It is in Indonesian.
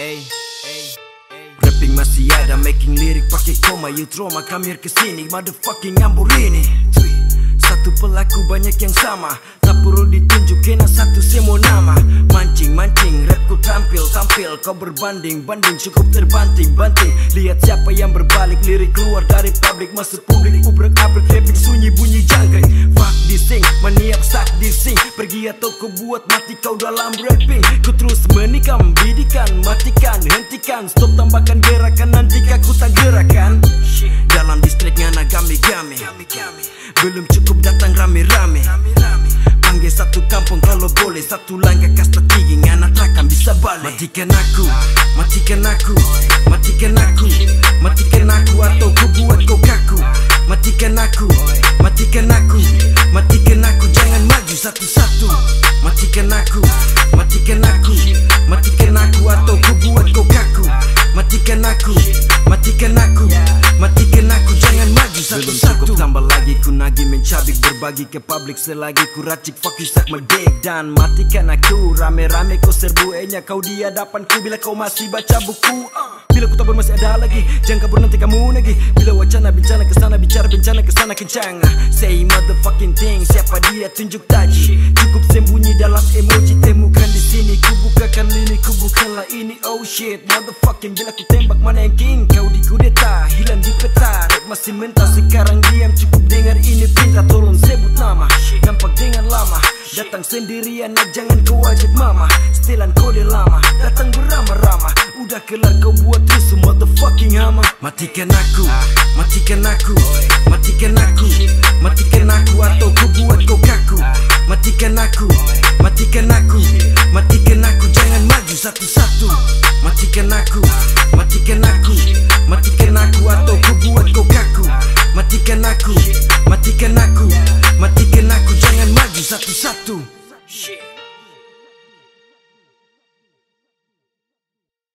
Ey, Rapping masih ada, making lirik pakai koma You trauma, come here ke sini, motherfucking Lamborghini. Satu pelaku banyak yang sama. Tak perlu ditunjuk kena satu semua nama. Mancing, mancing, rapku tampil, tampil. Kau berbanding, banding cukup terbanting, banting. Lihat siapa yang berbalik, lirik keluar dari publik. Masuk publik, ubrak abrik, rapping sunyi bunyi jangkrik Maniak sak this thing Pergi atau kau buat mati kau dalam rapping. Ku terus menikam, bidikan, matikan, hentikan. Stop tambahkan gerakan, nanti aku tak gerakan. Dalam distrik ngana gami-gami Belum cukup datang rame-rame. Panggil satu kampung kalau boleh. Satu langkah kasta tinggi ngana takkan bisa balik. Matikan aku, matikan aku, matikan aku Matikan aku. Atau ku buat kau aku, matikan aku, matikan aku Atau ku buat kau kaku. Matikan aku, matikan aku, matikan aku. Jangan maju satu-satu Belum cukup tambah lagi ku nagih mencabik Berbagi ke publik. Selagi ku racik Fuck you suck my dick Dan matikan aku. Rame-rame kau serbu E-nya. Kau di hadapanku Bila kau masih baca buku uh. Bila ku tabur masih ada lagi Jangan kabur nanti kamu nagih. Bila wacana bencana ke sana Bicara bencana ke sana kencang Say motherfucking thing Siapa dia? Tunjuk taji. Cukup sembunyi shit Motherfucking Bila ku tembak mana yang king. Kau di kudeta Hilang di peta Rap masih mentah Sekarang diam. Cukup dengar ini perintah Tolong sebut nama. Nampak dengan lama. Datang sendirian nah jangan kau ajak mama. Setelan kode lama. Datang beramah-ramah Udah kelar kau buat rusuh motherfucking hama. Matikan aku Matikan aku Matikan aku Matikan aku. Atau ku buat kau kaku. Matikan aku Matikan aku Matikan aku Matikan aku atau ku buat kau kaku. Matikan aku Matikan aku Matikan aku. Jangan maju satu-satu